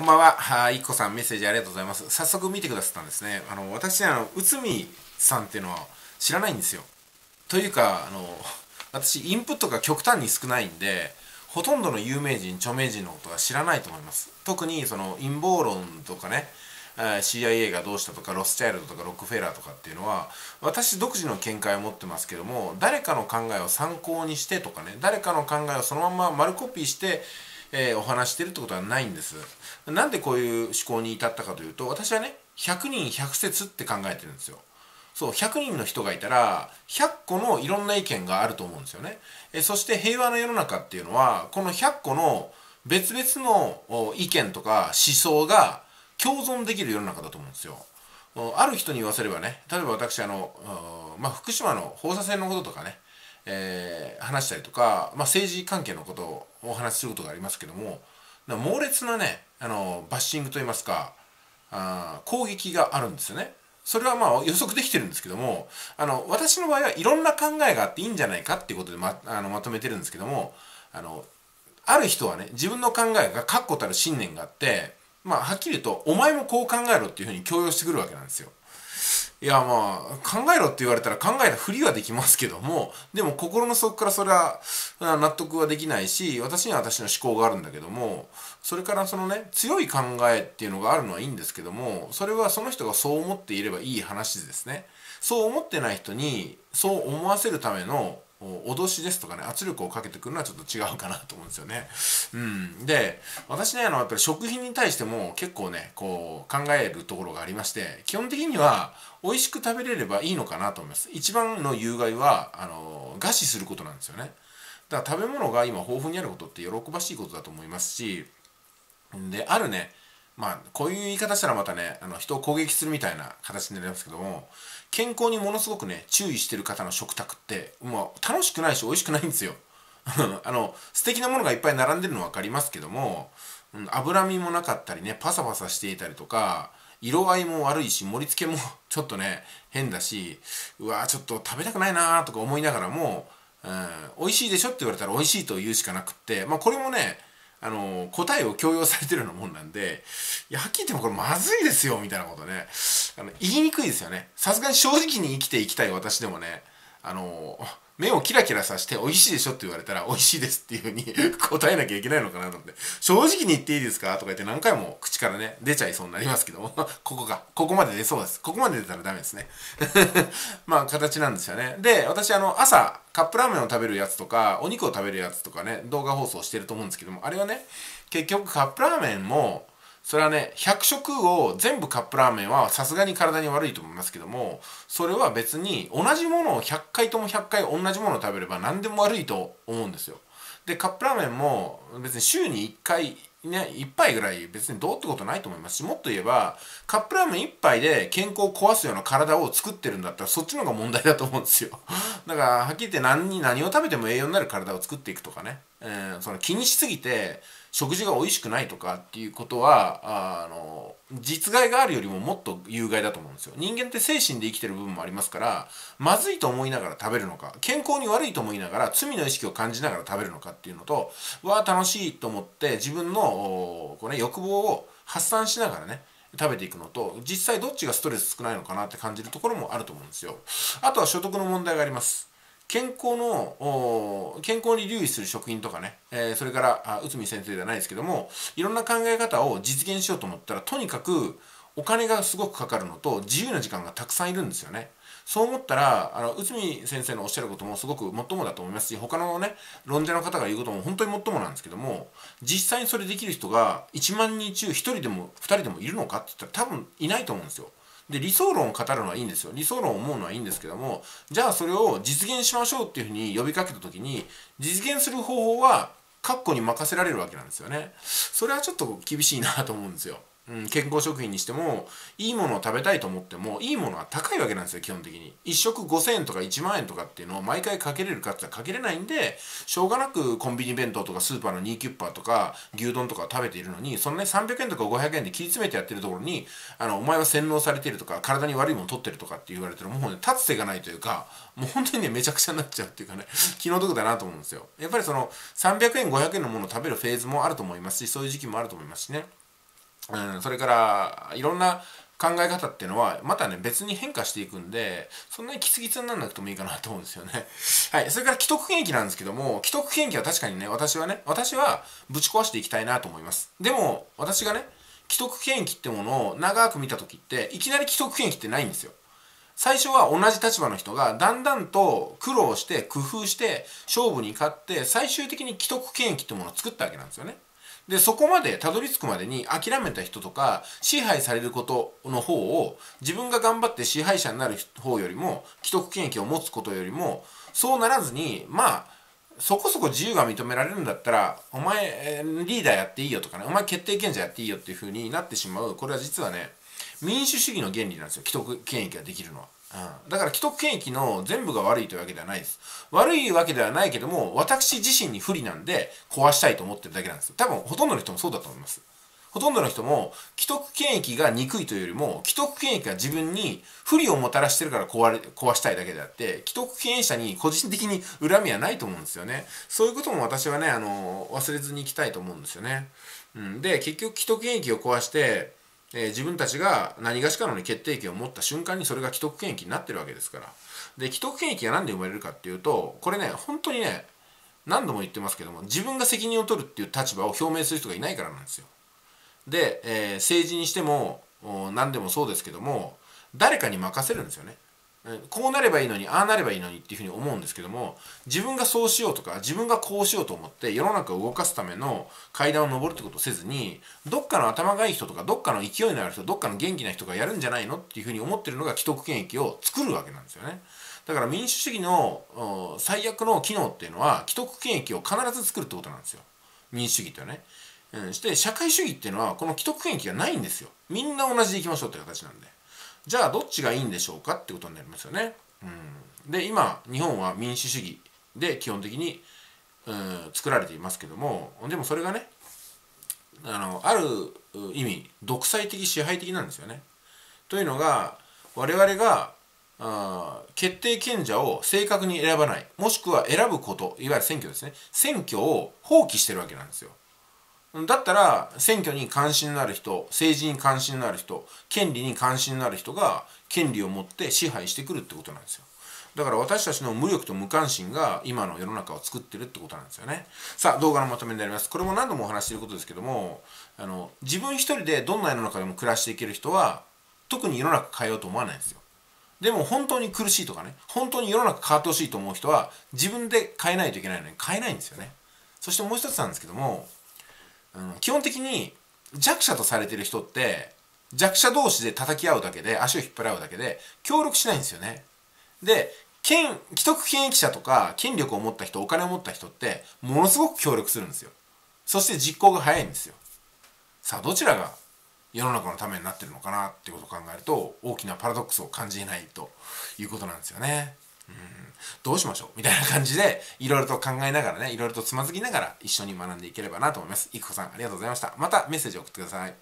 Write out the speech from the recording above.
こんばんは。はい、いっこさん、メッセージありがとうございます。早速見てくださったんですね。あの、私、あの、内海さんっていうのは知らないんですよ。というか、あの、私、インプットが極端に少ないんで、ほとんどの有名人、著名人のことは知らないと思います。特に、その、陰謀論とかね、CIA がどうしたとかロスチャイルドとかロックフェラーとかっていうのは私独自の見解を持ってますけども誰かの考えを参考にしてとかね誰かの考えをそのまま丸コピーしてえー、お話してるってことはないんです。なんでこういう思考に至ったかというと、私はね、100人100説って考えてるんですよ。そう、100人の人がいたら、100個のいろんな意見があると思うんですよね。えそして平和の世の中っていうのは、この100個の別々の意見とか思想が共存できる世の中だと思うんですよ。ある人に言わせればね、例えば私、あの、まあ、福島の放射線のこととかね、えー、話したりとか、まあ、政治関係のことをお話しすることがありますけども猛烈なねあのバッシングといいますかあ攻撃があるんですよね。それはまあ予測できてるんですけどもあの私の場合はいろんな考えがあっていいんじゃないかっていうことでまあのまとめてるんですけどもあのある人はね自分の考えが確固たる信念があってまあはっきり言うとお前もこう考えろっていうふうに強要してくるわけなんですよ。いやまあ考えろって言われたら考えたふりはできますけどもでも心の底からそれは納得はできないし私には私の思考があるんだけどもそれからそのね強い考えっていうのがあるのはいいんですけどもそれはその人がそう思っていればいい話ですね。そう思ってない人にそう思わせるための脅しですとかね圧力をかけてくるのはちょっと違うかなと思うんですよね。うん、で私ねあのやっぱり食品に対しても結構ねこう考えるところがありまして基本的には美味しく食べれればいいのかなと思います。一番の有害はあの餓死することなんですよね。だから食べ物が今豊富にあることって喜ばしいことだと思いますしであるねまあこういう言い方したらまたねあの人を攻撃するみたいな形になりますけども健康にものすごくね注意してる方の食卓ってもう楽しくないし美味しくないんですよ。あの素敵なものがいっぱい並んでるの分かりますけども、うん、脂身もなかったりねパサパサしていたりとか色合いも悪いし盛り付けも ちょっとね変だしうわちょっと食べたくないなとか思いながらも、うん、美味しいでしょって言われたら美味しいと言うしかなくってまあこれもねあの答えを強要されてるようなもんなんでいやはっきり言ってもこれまずいですよみたいなことね。あの言いにくいですよね。さすがに正直に生きていきたい私でもね。あの目をキラキラさして美味しいでしょって言われたら美味しいですっていう風に 答えなきゃいけないのかなと思って。正直に言っていいですかとか言って何回も口からね出ちゃいそうになりますけども。ここかここまで出そうです。ここまで出たらダメですね。まあ形なんですよね。で私あの朝カップラーメンを食べるやつとかお肉を食べるやつとかね動画放送してると思うんですけどもあれはね結局カップラーメンもそれはね100食を全部カップラーメンはさすがに体に悪いと思いますけどもそれは別に同じものを100回とも100回同じものを食べれば何でも悪いと思うんですよ。でカップラーメンも別に週に1回ね1杯ぐらい別にどうってことないと思います。しもっと言えばカップラーメン1杯で健康を壊すような体を作ってるんだったらそっちの方が問題だと思うんですよ。だからはっきり言って何に何を食べても栄養になる体を作っていくとかね、えー、その気にしすぎて食事が美味しくないとかっていうことはあの実害があるよりももっと有害だと思うんですよ。人間って精神で生きてる部分もありますからまずいと思いながら食べるのか健康に悪いと思いながら罪の意識を感じながら食べるのかっていうのとわあ楽しいと思って自分のこう、ね、欲望を発散しながらね食べていくのと実際どっちがストレス少ないのかなって感じるところもあると思うんですよ。あとは所得の問題があります。健康の健康に留意する食品とかね、えー、それから内海先生ではないですけどもいろんな考え方を実現しようと思ったらとにかくお金がすごくかかるのと自由な時間がたくさんいるんですよね。そう思ったらあの内海先生のおっしゃることもすごくもっともだと思いますし他のね論者の方が言うことも本当にもっともなんですけども実際にそれできる人が1万人中1人でも2人でもいるのかって言ったら多分いないと思うんですよ。で理想論を語るのはいいんですよ。理想論を思うのはいいんですけどもじゃあそれを実現しましょうっていうふうに呼びかけた時に実現する方法は括弧に任せられるわけなんですよね。それはちょっと厳しいなと思うんですよ。うん、健康食品にしてもいいものを食べたいと思ってもいいものは高いわけなんですよ基本的に。1食5000円とか1万円とかっていうのを毎回かけれるかって言ったらかけれないんでしょうがなくコンビニ弁当とかスーパーのニーキュッパーとか牛丼とか食べているのにそのね300円とか500円で切り詰めてやってるところにあのお前は洗脳されてるとか体に悪いもの取ってるとかって言われてるもうね立つ瀬がないというかもう本当にねめちゃくちゃになっちゃうっていうかね 気の毒だなと思うんですよ。やっぱりその300円500円のものを食べるフェーズもあると思いますしそういう時期もあると思いますしね。うん、それからいろんな考え方っていうのはまたね別に変化していくんでそんなにキツキツにならなくてもいいかなと思うんですよね。はいそれから既得権益なんですけども既得権益は確かにね私はね私はぶち壊していきたいなと思います。でも私がね既得権益ってものを長く見た時っていきなり既得権益ってないんですよ。最初は同じ立場の人がだんだんと苦労して工夫して勝負に勝って最終的に既得権益ってものを作ったわけなんですよね。でそこまでたどり着くまでに諦めた人とか支配されることの方を自分が頑張って支配者になる方よりも既得権益を持つことよりもそうならずにまあそこそこ自由が認められるんだったらお前リーダーやっていいよとかねお前決定権者やっていいよっていう風になってしまうこれは実はね民主主義の原理なんですよ既得権益ができるのは。うん、だから既得権益の全部が悪いというわけではないです。悪いわけではないけども、私自身に不利なんで壊したいと思ってるだけなんです。多分ほとんどの人もそうだと思います。ほとんどの人も既得権益が憎いというよりも既得権益が自分に不利をもたらしてるから壊れ壊したいだけであって既得権益者に個人的に恨みはないと思うんですよねそういうことも私はねあの忘れずにいきたいと思うんですよね、うん、で結局既得権益を壊してえー、自分たちが何がしかのに決定権を持った瞬間にそれが既得権益になってるわけですから。で既得権益が何で生まれるかっていうとこれね本当にね何度も言ってますけども自分が責任を取るっていう立場を表明する人がいないからなんですよ。で、えー、政治にしても何でもそうですけども誰かに任せるんですよね。こうなればいいのにああなればいいのにっていうふうに思うんですけども自分がそうしようとか自分がこうしようと思って世の中を動かすための階段を上るってことをせずにどっかの頭がいい人とかどっかの勢いのある人どっかの元気な人がやるんじゃないのっていうふうに思ってるのが既得権益を作るわけなんですよね。だから民主主義の最悪の機能っていうのは既得権益を必ず作るってことなんですよ。民主主義ってね。うん、して社会主義っていうのはこの既得権益がないんですよ。みんな同じでいきましょうって形なんで。じゃあどっちがいいんでしょうかってことになりますよね。うん、で今日本は民主主義で基本的に、うん、作られていますけどもでもそれがねあのある意味独裁的支配的なんですよね。というのが我々があ決定権者を正確に選ばないもしくは選ぶこといわゆる選挙ですね選挙を放棄してるわけなんですよ。だったら選挙に関心のある人政治に関心のある人権利に関心のある人が権利を持って支配してくるってことなんですよ。だから私たちの無力と無関心が今の世の中を作ってるってことなんですよね。さあ動画のまとめになります。これも何度もお話していることですけどもあの自分一人でどんな世の中でも暮らしていける人は特に世の中変えようと思わないんですよ。でも本当に苦しいとかね本当に世の中変わってほしいと思う人は自分で変えないといけないのに変えないんですよね。そしてもう一つなんですけどもうん、基本的に弱者とされてる人って弱者同士で叩き合うだけで足を引っ張り合うだけで協力しないんですよね。で権既得権益者とか権力を持った人お金を持った人ってものすごく協力するんですよ。そして実行が早いんですよ。さあどちらが世の中のためになってるのかなってことを考えると大きなパラドックスを感じないということなんですよね。うんどうしましょう？みたいな感じで、いろいろと考えながらね、いろいろとつまずきながら一緒に学んでいければなと思います。いくこさん、ありがとうございました。またメッセージを送ってください。